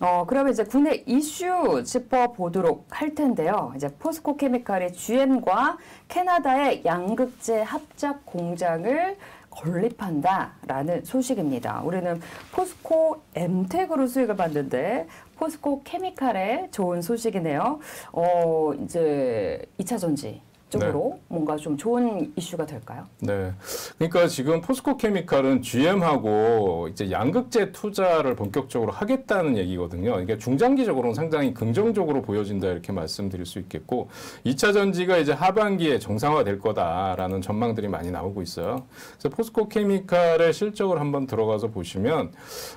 어, 그러면 이제 국내 이슈 짚어보도록 할 텐데요. 이제 포스코 케미칼이 GM과 캐나다의 양극재 합작 공장을 건립한다라는 소식입니다. 우리는 포스코 엠텍으로 수익을 받는데 포스코 케미칼의 좋은 소식이네요. 어, 이제 2차 전지 쪽으로 뭔가 좀 좋은 이슈가 될까요? 네. 그러니까 지금 포스코 케미칼은 GM하고 이제 양극재 투자를 본격적으로 하겠다는 얘기거든요. 이게 중장기적으로는 상당히 긍정적으로 보여진다 이렇게 말씀드릴 수 있겠고 2차 전지가 이제 하반기에 정상화될 거다라는 전망들이 많이 나오고 있어요. 그래서 포스코 케미칼의 실적을 한번 들어가서 보시면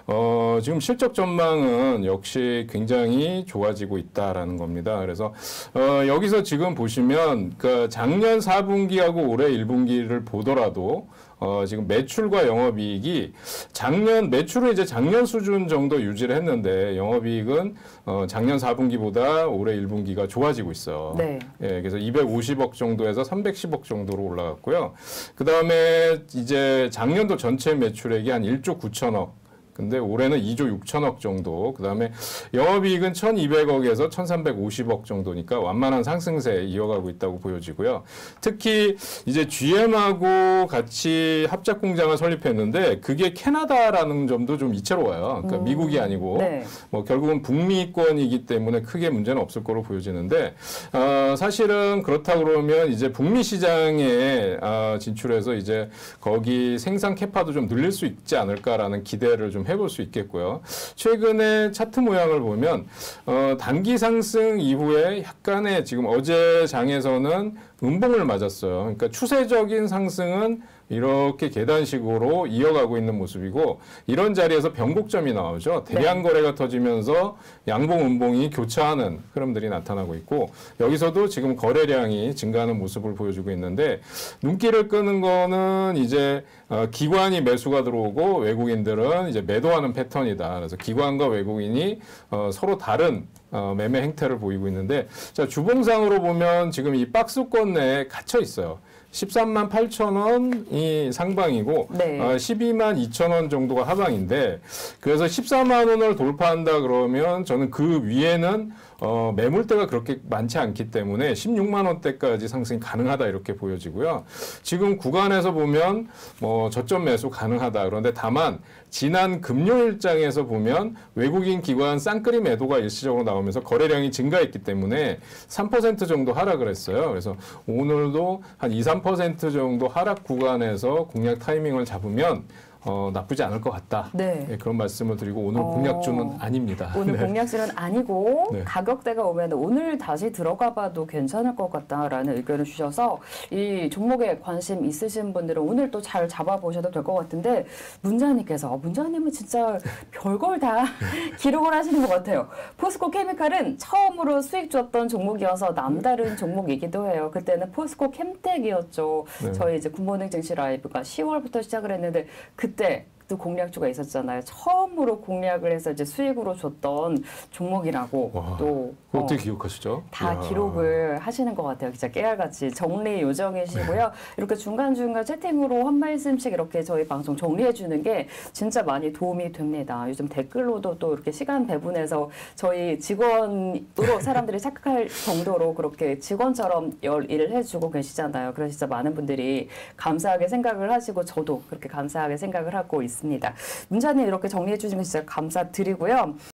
어, 지금 실적 전망은 역시 굉장히 좋아지고 있다라는 겁니다. 그래서 어, 여기서 지금 보시면 그 작년 4분기하고 올해 1분기를 보더라도 어, 지금 매출과 영업이익이 작년 매출은 이제 작년 수준 정도 유지를 했는데 영업이익은 어, 작년 4분기보다 올해 1분기가 좋아지고 있어. 네. 예, 그래서 250억 정도에서 310억 정도로 올라갔고요. 그 다음에 이제 작년도 전체 매출액이 한 1조 9천억. 근데 올해는 2조 6천억 정도. 그 다음에 영업이익은 1,200억에서 1,350억 정도니까 완만한 상승세 이어가고 있다고 보여지고요. 특히 이제 GM하고 같이 합작 공장을 설립했는데 그게 캐나다라는 점도 좀 이채로워요. 그러니까 음. 미국이 아니고 네. 뭐 결국은 북미권이기 때문에 크게 문제는 없을 거로 보여지는데 어, 사실은 그렇다 그러면 이제 북미 시장에 어, 진출해서 이제 거기 생산 캐파도 좀 늘릴 수 있지 않을까라는 기대를 좀 해볼 수 있겠고요. 최근에 차트 모양을 보면 어, 단기 상승 이후에 약간의 지금 어제 장에서는 음봉을 맞았어요. 그러니까 추세적인 상승은 이렇게 계단식으로 이어가고 있는 모습이고 이런 자리에서 변곡점이 나오죠. 대량 거래가 터지면서 양봉 음봉이 교차하는 흐름들이 나타나고 있고 여기서도 지금 거래량이 증가하는 모습을 보여주고 있는데 눈길을 끄는 거는 이제 어, 기관이 매수가 들어오고 외국인들은 이제 매도하는 패턴이다. 그래서 기관과 외국인이 어, 서로 다른 어, 매매 행태를 보이고 있는데 자 주봉상으로 보면 지금 이 박스권 내에 갇혀 있어요. 13만 8천 원이 상방이고 네. 어, 12만 2천 원 정도가 하방인데 그래서 14만 원을 돌파한다 그러면 저는 그 위에는 어, 매물대가 그렇게 많지 않기 때문에 16만 원대까지 상승이 가능하다 이렇게 보여지고요. 지금 구간에서 보면 뭐 저점 매수 가능하다. 그런데 다만 지난 금요일장에서 보면 외국인 기관 쌍끌이 매도가 일시적으로 나오면서 거래량이 증가했기 때문에 3% 정도 하락을 했어요. 그래서 오늘도 한 2, 3% 정도 하락 구간에서 공략 타이밍을 잡으면 어, 나쁘지 않을 것 같다. 네. 예, 그런 말씀을 드리고 오늘 어. 공략주는 아닙니다. 오늘 네. 공략질은 아니고 네. 가격대가 오면 오늘 다시 들어가 봐도 괜찮을 것 같다라는 의견을 주셔서 이 종목에 관심 있으신 분들은 오늘 또 잘 잡아보셔도 될 것 같은데 문자님께서 어, 문자님은 진짜 별걸 다 기록을 하시는 것 같아요. 포스코 케미칼은 처음으로 수익 줬던 종목이어서 남다른 종목이기도 해요. 그때는 포스코 캠텍이었죠. 네. 저희 이제 굿모닝 증시 라이브가 10월부터 시작을 했는데 그때 또 공략주가 있었잖아요. 처음으로 공략을 해서 이제 수익으로 줬던 종목이라고 와, 또 어, 어떻게 기억하시죠? 다 이야. 기록을 하시는 것 같아요. 진짜 깨알같이 정리 요정이시고요. 이렇게 중간 중간 채팅으로 한 말씀씩 이렇게 저희 방송 정리해 주는 게 진짜 많이 도움이 됩니다. 요즘 댓글로도 또 이렇게 시간 배분해서 저희 직원으로 사람들이 착각할 정도로 그렇게 직원처럼 열 일을 해주고 계시잖아요. 그래서 진짜 많은 분들이 감사하게 생각을 하시고 저도 그렇게 감사하게 생각을 하고 있습니다. 문자님 이렇게 정리해 주신 거 진짜 감사드리고요.